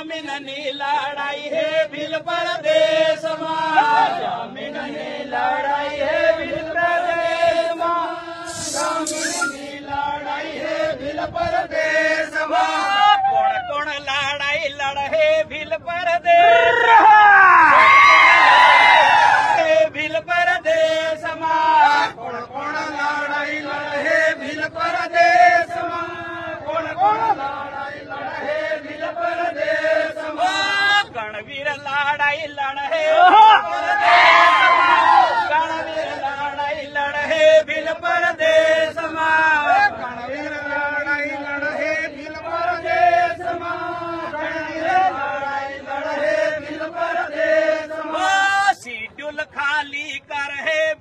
जामिन नी लड़ाई है बिल प्रदेश माँ। जामिन नी लड़ाई है बिल प्रदेश माँ। जामिन नी लड़ाई है बिल प्रदेश माँ। कौन कौन लड़ाई लड़े बिल प्रदेश लड़ाई लड़े। कणवीर लड़ाई लड़ है बिल परदेश कणवीर लड़ाई लड़े है बिल परदेश कणवीर लड़ाई लड़े बिल बिल परदेश शेड्यूल खाली करे है